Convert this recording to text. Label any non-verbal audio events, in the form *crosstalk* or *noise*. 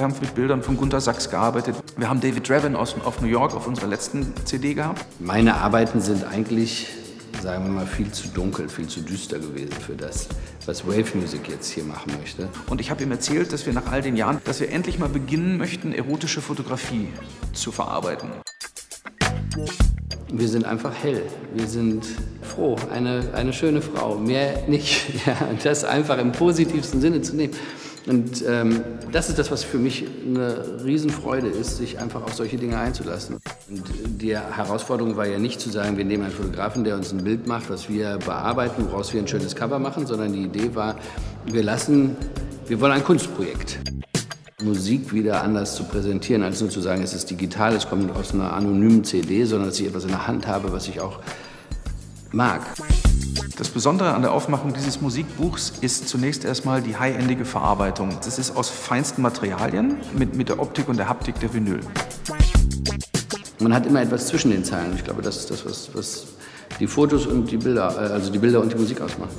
Wir haben mit Bildern von Gunter Sachs gearbeitet. Wir haben David Draven aus, auf New York auf unserer letzten CD gehabt. Meine Arbeiten sind eigentlich, sagen wir mal, viel zu dunkel, viel zu düster gewesen für das, was Wave Music jetzt hier machen möchte. Und ich habe ihm erzählt, dass wir nach all den Jahren, dass wir endlich mal beginnen möchten, erotische Fotografie zu verarbeiten. Wir sind einfach hell. Wir sind froh. Eine, eine schöne Frau. Mehr nicht. *laughs* Ja, das einfach im positivsten Sinne zu nehmen. Und ähm, das ist das, was für mich eine Riesenfreude ist, sich einfach auf solche Dinge einzulassen. Und die Herausforderung war ja nicht zu sagen, wir nehmen einen Fotografen, der uns ein Bild macht, was wir bearbeiten, woraus wir ein schönes Cover machen, sondern die Idee war, wir lassen, wir wollen ein Kunstprojekt. Musik wieder anders zu präsentieren, als nur zu sagen, es ist digital, es kommt aus einer anonymen CD, sondern dass ich etwas in der Hand habe, was ich auch mag. Das Besondere an der Aufmachung dieses Musikbuchs ist zunächst erstmal die high-endige Verarbeitung. Es ist aus feinsten Materialien mit, mit der Optik und der Haptik der Vinyl. Man hat immer etwas zwischen den Zeilen. Ich glaube, das ist das, was, was die Fotos und die Bilder, äh, also die Bilder und die Musik ausmacht.